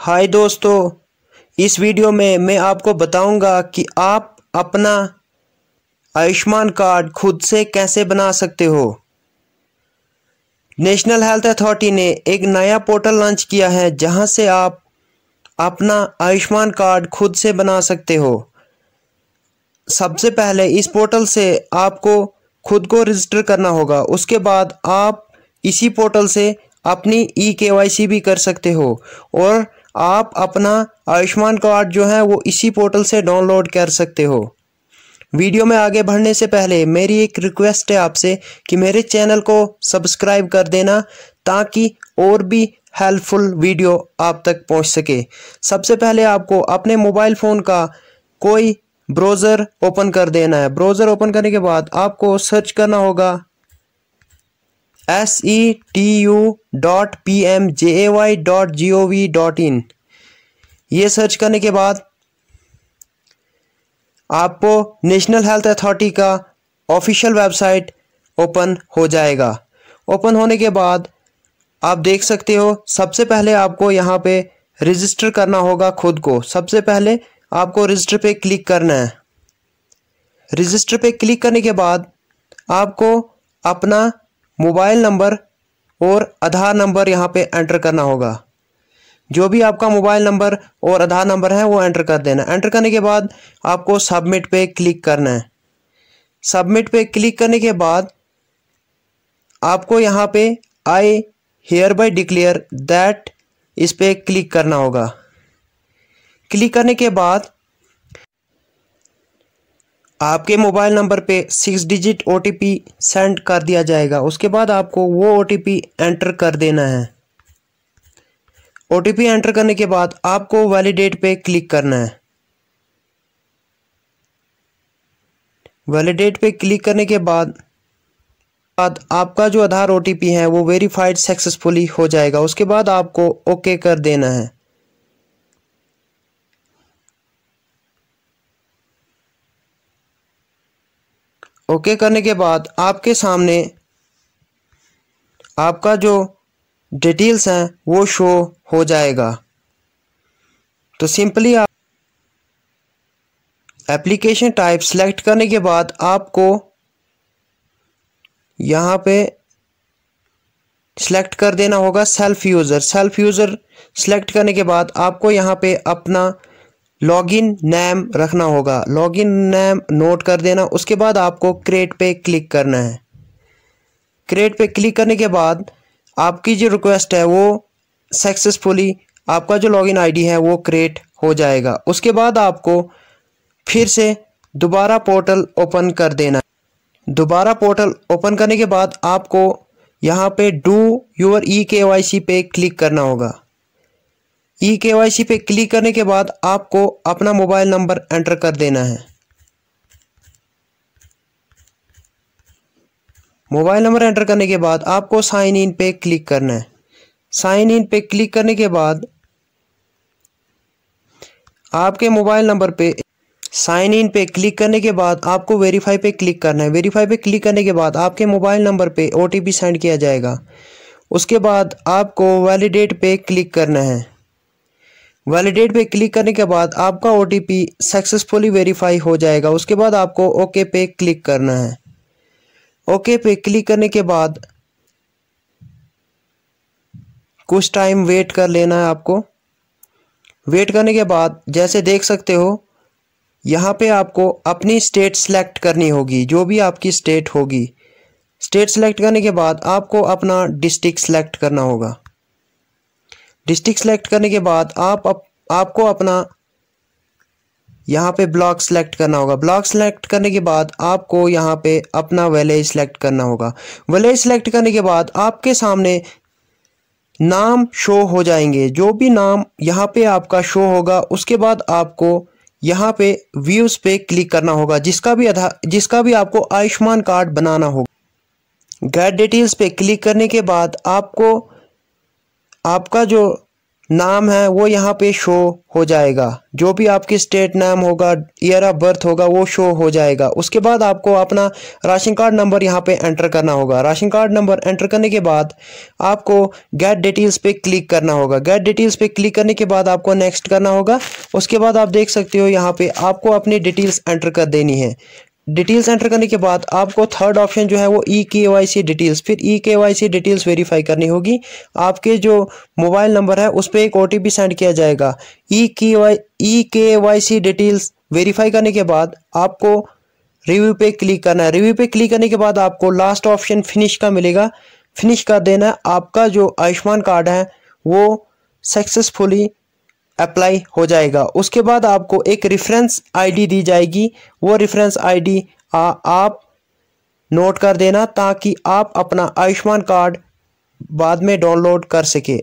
हाय दोस्तों, इस वीडियो में मैं आपको बताऊँगा कि आप अपना आयुष्मान कार्ड खुद से कैसे बना सकते हो। नेशनल हेल्थ अथॉरिटी ने एक नया पोर्टल लॉन्च किया है जहाँ से आप अपना आयुष्मान कार्ड खुद से बना सकते हो। सबसे पहले इस पोर्टल से आपको खुद को रजिस्टर करना होगा। उसके बाद आप इसी पोर्टल से अपनी ई के वाई सी भी कर सकते हो और आप अपना आयुष्मान कार्ड जो है वो इसी पोर्टल से डाउनलोड कर सकते हो। वीडियो में आगे बढ़ने से पहले मेरी एक रिक्वेस्ट है आपसे कि मेरे चैनल को सब्सक्राइब कर देना ताकि और भी हेल्पफुल वीडियो आप तक पहुँच सके। सबसे पहले आपको अपने मोबाइल फ़ोन का कोई ब्राउज़र ओपन कर देना है। ब्राउज़र ओपन करने के बाद आपको सर्च करना होगा S E T U dot P M J A Y dot G O V dot in ये सर्च करने के बाद आपको नेशनल हेल्थ अथॉरिटी का ऑफिशियल वेबसाइट ओपन हो जाएगा। ओपन होने के बाद आप देख सकते हो, सबसे पहले आपको यहाँ पे रजिस्टर करना होगा खुद को। सबसे पहले आपको रजिस्टर पे क्लिक करना है। रजिस्टर पे क्लिक करने के बाद आपको अपना मोबाइल नंबर और आधार नंबर यहाँ पे एंटर करना होगा। जो भी आपका मोबाइल नंबर और आधार नंबर है, वो एंटर कर देना एंटर करने के बाद आपको सबमिट पे क्लिक करना है। सबमिट पे क्लिक करने के बाद आपको यहाँ पे I hereby declare that इस पर क्लिक करना होगा। क्लिक करने के बाद आपके मोबाइल नंबर पे सिक्स डिजिट ओटीपी सेंड कर दिया जाएगा। उसके बाद आपको वो ओटीपी एंटर कर देना है। ओटीपी एंटर करने के बाद आपको वैलिडेट पे क्लिक करना है। वैलिडेट पे क्लिक करने के बाद बाद आपका जो आधार ओटीपी है, वो वेरीफाइड सक्सेसफुली हो जाएगा। उसके बाद आपको ओके कर देना है। ओके करने के बाद आपके सामने आपका जो डिटेल्स हैं, वो शो हो जाएगा। तो सिंपली आप एप्लीकेशन टाइप सेलेक्ट करने के बाद आपको यहाँ पे सेलेक्ट कर देना होगा self user self user select करने के बाद आपको यहाँ पे अपना लॉगिन नेम रखना होगा। लॉगिन नेम नोट कर देना। उसके बाद आपको क्रिएट पे क्लिक करना है। क्रिएट पे क्लिक करने के बाद आपकी जो रिक्वेस्ट है वो सक्सेसफुली आपका जो लॉगिन आईडी है वो क्रिएट हो जाएगा। उसके बाद आपको फिर से दोबारा पोर्टल ओपन कर देना दोबारा पोर्टल ओपन करने के बाद आपको यहाँ पे डू योर ई के वाई सी पे क्लिक करना होगा। ई के पे क्लिक करने के बाद आपको अपना मोबाइल नंबर एंटर कर देना है। मोबाइल नंबर एंटर करने के बाद आपको साइन इन पे क्लिक करना है। साइन इन पे क्लिक करने के बाद आपके मोबाइल नंबर पे साइन इन पे क्लिक करने के बाद आपको वेरीफाई पे क्लिक करना है। वेरीफाई पे क्लिक करने के बाद आपके मोबाइल नंबर पे ओटीपी सेंड किया जाएगा। उसके बाद आपको वैलिडेट पे क्लिक करना है। वैलिडेट पे क्लिक करने के बाद आपका ओटीपी सक्सेसफुली वेरीफाई हो जाएगा। उसके बाद आपको ओके पे क्लिक करना है। ओके पे क्लिक करने के बाद कुछ टाइम वेट कर लेना है आपको। वेट करने के बाद जैसे देख सकते हो, यहाँ पे आपको अपनी स्टेट सेलेक्ट करनी होगी, जो भी आपकी स्टेट होगी। स्टेट सेलेक्ट करने के बाद आपको अपना डिस्ट्रिक्ट सेलेक्ट करना होगा। डिस्ट्रिक्ट सेलेक्ट करने के बाद आप अप, आपको अपना यहाँ पे ब्लॉक सेलेक्ट करना होगा। ब्लॉक सेलेक्ट करने के बाद आपको यहाँ पे अपना विलेज सेलेक्ट करना होगा। विलेज सेलेक्ट करने के बाद आपके सामने नाम शो हो जाएँगे। जो भी नाम यहाँ पे आपका शो होगा उसके बाद आपको यहाँ पे व्यूज़ पे क्लिक करना होगा। जिसका भी आधार जिसका भी आपको आयुष्मान कार्ड बनाना होगा। गेट डिटेल्स पे क्लिक करने के बाद आपको आपका जो नाम है, वो यहाँ पे शो हो जाएगा। जो भी आपकी स्टेट नाम होगा ईयर ऑफ़ बर्थ होगा, वो शो हो जाएगा। उसके बाद आपको अपना राशन कार्ड नंबर यहाँ पे एंटर करना होगा। राशन कार्ड नंबर एंटर करने के बाद आपको गेट डिटेल्स पे क्लिक करना होगा। गेट डिटेल्स पे क्लिक करने के बाद आपको नेक्स्ट करना होगा। उसके बाद आप देख सकते हो, यहाँ पे आपको अपनी डिटेल्स एंटर कर देनी है। डिटेल्स एंटर करने के बाद आपको थर्ड ऑप्शन जो है वो ई के वाई सी डिटेल्स फिर ई के वाई सी डिटेल्स वेरीफाई करनी होगी। आपके जो मोबाइल नंबर है, उस पर एक ओ टी पी सेंड किया जाएगा। ई के वाई ई के वाई सी डिटेल्स वेरीफाई करने के बाद आपको रिव्यू पे क्लिक करना है। रिव्यू पे क्लिक करने के बाद आपको लास्ट ऑप्शन फिनिश का मिलेगा। फिनिश कर देना आपका जो आयुष्मान कार्ड है, वो सक्सेसफुली अप्लाई हो जाएगा। उसके बाद आपको एक रेफरेंस आईडी दी जाएगी। वो रेफरेंस आईडी आप नोट कर देना ताकि आप अपना आयुष्मान कार्ड बाद में डाउनलोड कर सके।